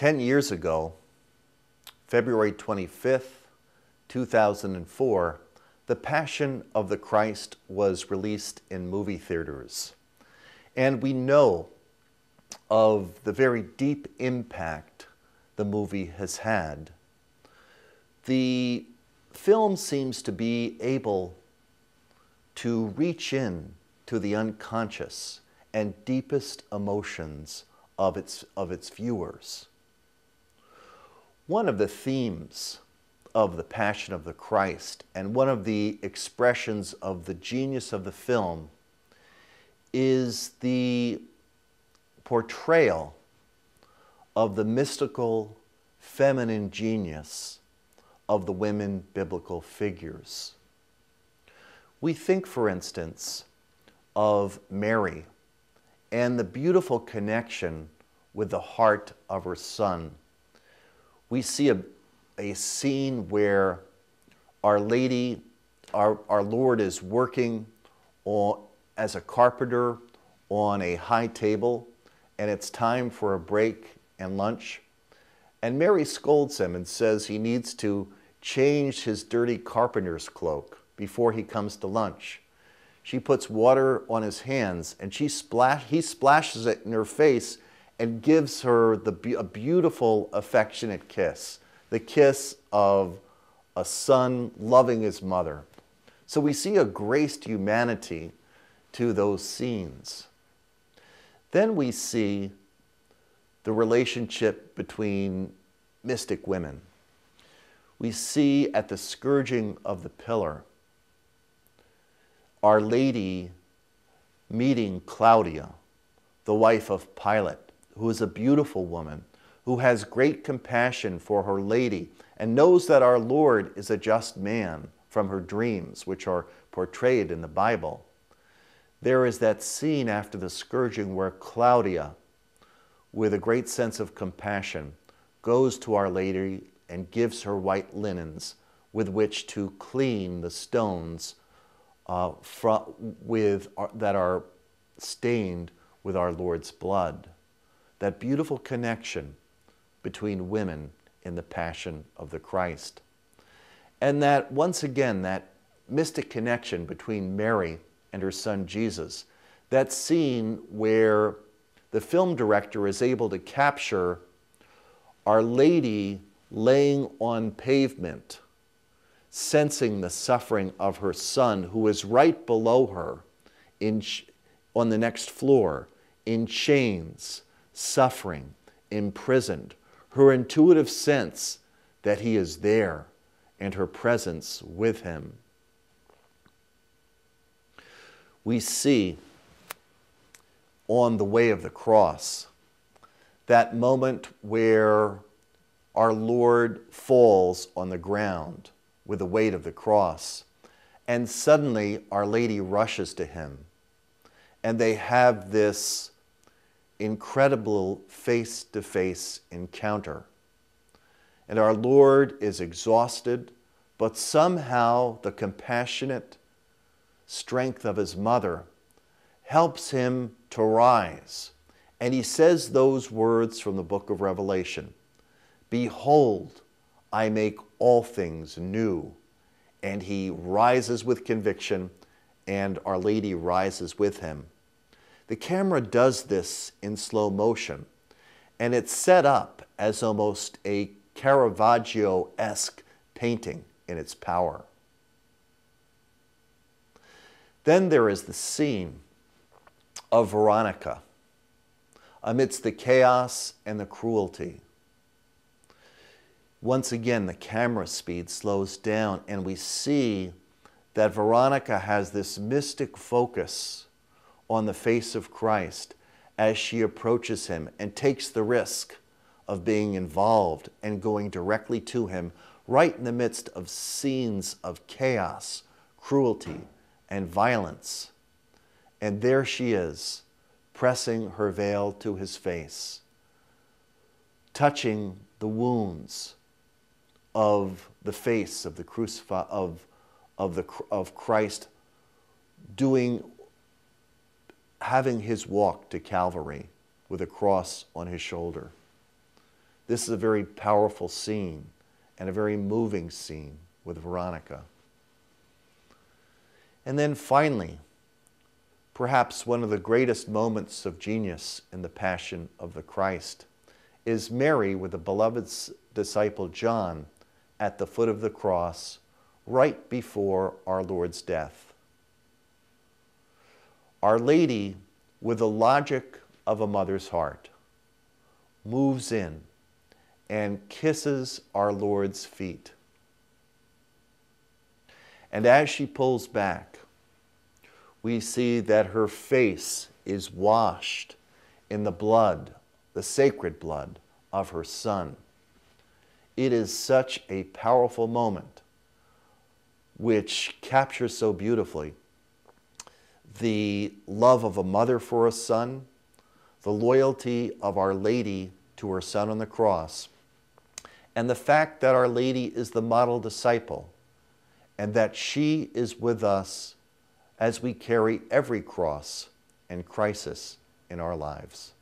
10 years ago, February 25th, 2004, The Passion of the Christ was released in movie theaters. And we know of the very deep impact the movie has had. The film seems to be able to reach in to the unconscious and deepest emotions of its, of its viewers. One of the themes of the Passion of the Christ and one of the expressions of the genius of the film is the portrayal of the mystical feminine genius of the women biblical figures. We think, for instance, of Mary and the beautiful connection with the heart of her son. We see a, a scene where Our Lady, our, our Lord is working on, as a carpenter on a high table, and it's time for a break and lunch. And Mary scolds him and says he needs to change his dirty carpenter's cloak before he comes to lunch. She puts water on his hands and she splash, he splashes it in her face and gives her the, a beautiful, affectionate kiss the kiss of a son loving his mother. So we see a graced humanity to those scenes. Then we see the relationship between mystic women we see at the scourging of the pillar Our Lady meeting Claudia, the wife of Pilate, who is a beautiful woman, who has great compassion for her lady and knows that our Lord is a just man from her dreams, which are portrayed in the Bible. There is that scene after the scourging where Claudia, with a great sense of compassion, goes to Our Lady and gives her white linens with which to clean the stones uh, with, uh, that are stained with our Lord's blood. That beautiful connection between women in the passion of the Christ. And that, once again, that mystic connection between Mary and her son Jesus. That scene where the film director is able to capture Our Lady laying on pavement, sensing the suffering of her son, who is right below her in, on the next floor, in chains, suffering, imprisoned, her intuitive sense that he is there and her presence with him. We see on the way of the cross that moment where our Lord falls on the ground with the weight of the cross. And suddenly, Our Lady rushes to him. And they have this incredible face to face encounter. And our Lord is exhausted, but somehow the compassionate strength of his mother helps him to rise. And he says those words from the book of Revelation Behold, I make all things new. And he rises with conviction, and Our Lady rises with him. The camera does this in slow motion, and it's set up as almost a Caravaggio esque painting in its power. Then there is the scene of Veronica amidst the chaos and the cruelty. Once again, the camera speed slows down, and we see that Veronica has this mystic focus on the face of Christ as she approaches him and takes the risk of being involved and going directly to him right in the midst of scenes of chaos, cruelty, and violence. And there she is, pressing her veil to his face, touching the wounds of the face of the crucified of, of, the, of Christ doing having his walk to Calvary with a cross on his shoulder. This is a very powerful scene and a very moving scene with Veronica. And then finally, perhaps one of the greatest moments of genius in the Passion of the Christ is Mary with the beloved disciple John at the foot of the cross right before our Lord's death. Our Lady, with the logic of a mother's heart, moves in and kisses our Lord's feet. And as she pulls back, we see that her face is washed in the blood, the sacred blood of her Son. It is such a powerful moment which captures so beautifully the love of a mother for a son, the loyalty of Our Lady to her Son on the cross, and the fact that Our Lady is the model disciple and that she is with us as we carry every cross and crisis in our lives.